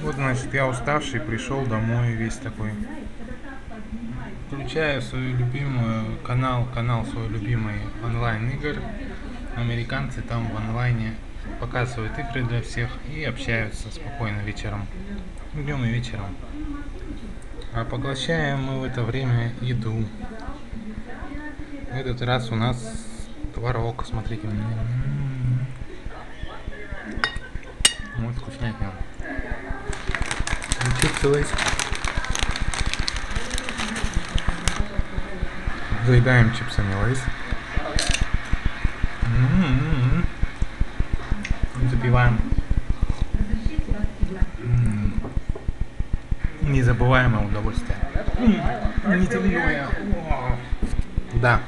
Вот, значит, я уставший, пришел домой весь такой. Включаю свою любимую канал, канал свой любимый онлайн игр. Американцы там в онлайне показывают игры для всех и общаются спокойно вечером. Днем и вечером. А поглощаем мы в это время еду. В этот раз у нас творог, смотрите. М-м-м. Вот вкуснятина. Lay's. Заедаем чипсами Lay's. М-м-м. Запиваем. М. Незабываемое удовольствие. М, Неземное. О. Да.